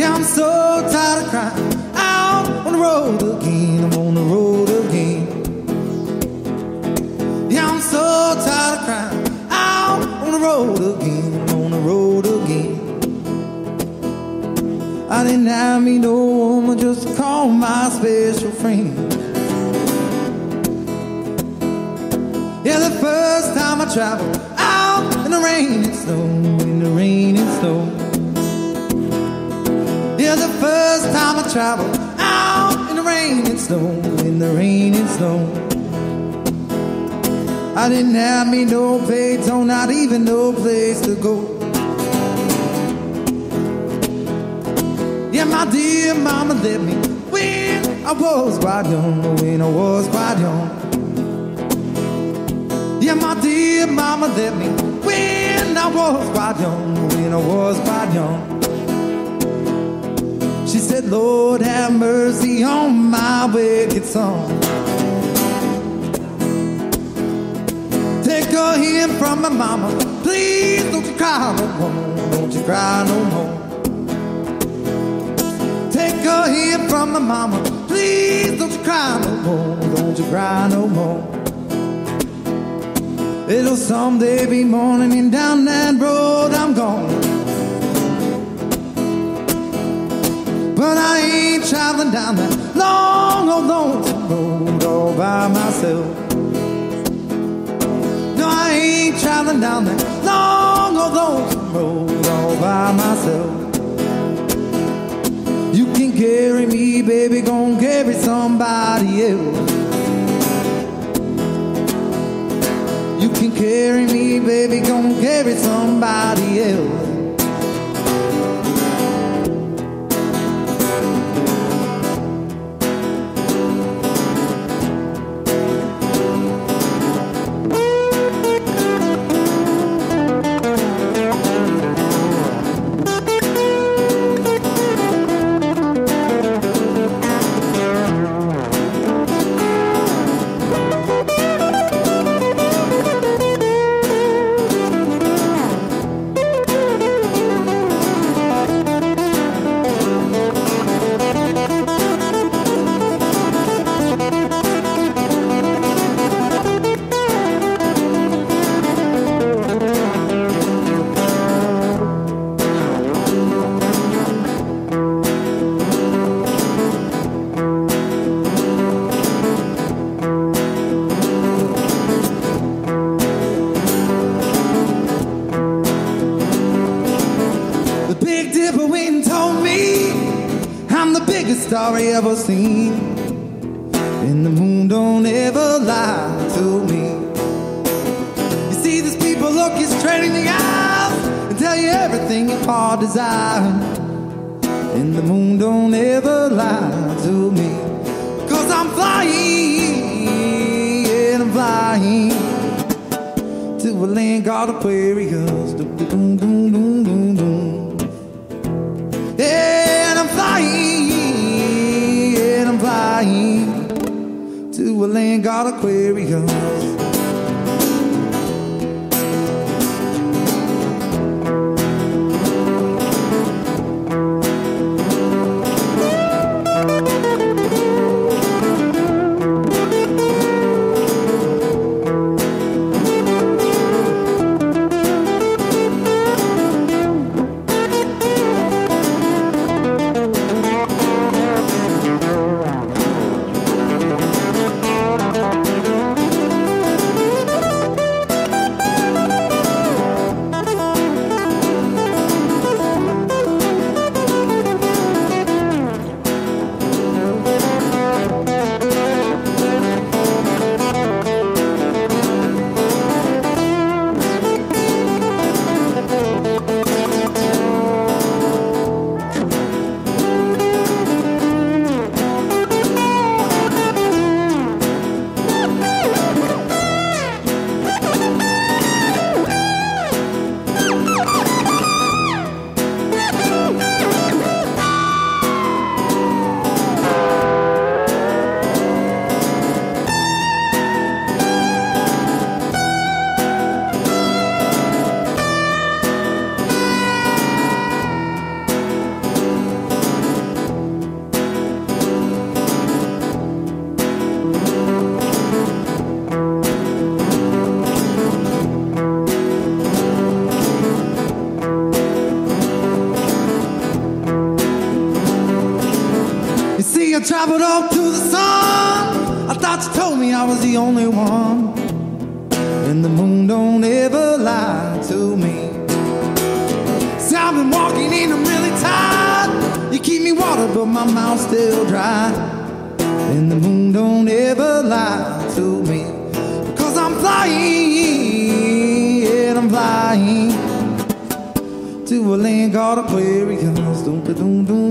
Yeah, I'm so tired of crying. Out on the road again, I'm on the road again. Yeah, I'm so tired of crying. Out on the road again, I'm on the road again. I didn't have me no woman, just called my special friend. Yeah, the first time I traveled out in the rain and snow, in the rain and snow. First time I traveled out in the rain and snow, in the rain and snow. I didn't have me no pay, don't not even no place to go. Yeah, my dear mama left me when I was quite young, when I was quite young. Yeah, my dear mama left me when I was quite young, when I was quite young. She said, Lord, have mercy on my wicked son. Take a hint from my mama. Please don't you cry no more. Don't you cry no more. Take a hint from my mama. Please don't you cry no more. Don't you cry no more. It'll someday be morning and down that road I'm going. But I ain't traveling down that long, old lonesome road all by myself. No, I ain't traveling down that long, old lonesome road all by myself. You can carry me, baby, gon' carry somebody else. You can carry me, baby, gon' carry somebody else. Big Dipper told me I'm the biggest star he ever seen. And the moon don't ever lie to me. You see, these people look you straight in the eyes and tell you everything your heart desires. And the moon don't ever lie to me. Cause I'm flying, and I'm flying to a land called Aquarius. And I'm flying, and I'm flying to a land called Aquarius. Traveled up to the sun. I thought you told me I was the only one. And the moon don't ever lie to me. See, I've been walking in, I'm really tired. You keep me water, but my mouth's still dry. And the moon don't ever lie to me. Cause I'm flying, and I'm flying to a land called Aquarius. Doom, doom, doom.